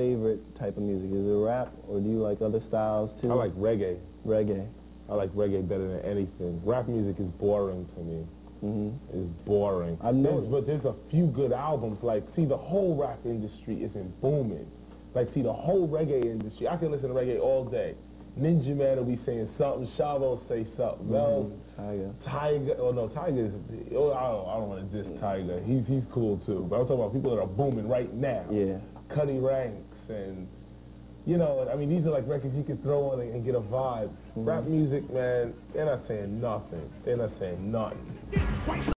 favorite type of music? Is it rap or do you like other styles too? I like reggae. reggae. I like reggae better than anything. Rap music is boring to me. hmm It's boring. I've There's- but there's a few good albums. Like, see, the whole rap industry isn't booming. Like, see, the whole reggae industry. I can listen to reggae all day. Ninjaman will be saying something. Shabba will say something. Mel's Tiger. Tiger. Oh no, Tiger is. Oh, I don't. I don't want to diss Tiger. He's he's cool too. But I'm talking about people that are booming right now. Yeah. Cutty Ranks and. You know, I mean, these are like records you can throw on and, and get a vibe. Rap mm-hmm. music, man, they're not saying nothing. They're not saying nothing.